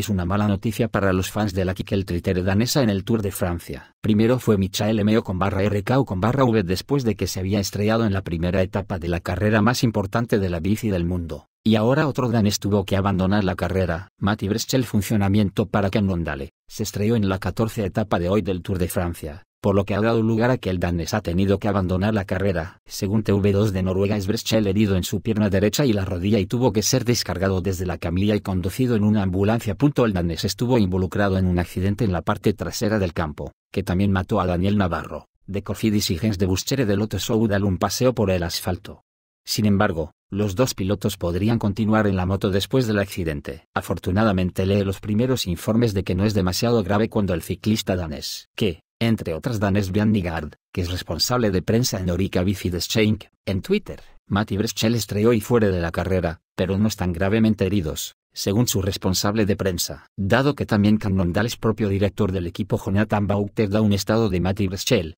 es una mala noticia para los fans de la Kikeltritere danesa en el Tour de Francia. Primero fue Michael Emeo con barra RK o con barra V después de que se había estrellado en la primera etapa de la carrera más importante de la bici del mundo. Y ahora otro danés tuvo que abandonar la carrera. Mati Breschel funcionamiento para Cannondale. Se estrelló en la 14 etapa de hoy del Tour de Francia por lo que ha dado lugar a que el danés ha tenido que abandonar la carrera. Según TV2 de Noruega es herido en su pierna derecha y la rodilla y tuvo que ser descargado desde la camilla y conducido en una ambulancia. El danés estuvo involucrado en un accidente en la parte trasera del campo, que también mató a Daniel Navarro, de Cofidis y Gens de Buschere de Lotte Soudal un paseo por el asfalto. Sin embargo, los dos pilotos podrían continuar en la moto después del accidente. Afortunadamente lee los primeros informes de que no es demasiado grave cuando el ciclista danés, que, entre otras Danes Nigard, que es responsable de prensa en Orica Schenk, en Twitter, Mati Breschel estrelló y fuera de la carrera, pero no están gravemente heridos, según su responsable de prensa. Dado que también Cannondale es propio director del equipo Jonathan Bauter da un estado de Mati Breschel,